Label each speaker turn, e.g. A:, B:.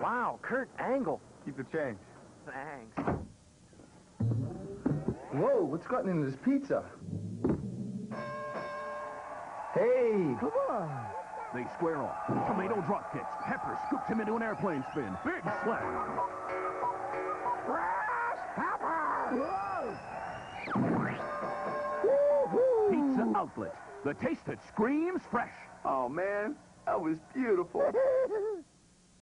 A: Wow, Kurt Angle.
B: Keep the change.
A: Thanks.
B: Whoa, what's gotten into this pizza? Hey, come on.
C: They square off. Tomato drop kicks. Pepper scoops him into an airplane spin. Big slap. Pizza outlet. The taste that screams fresh.
B: Oh, man, that was beautiful.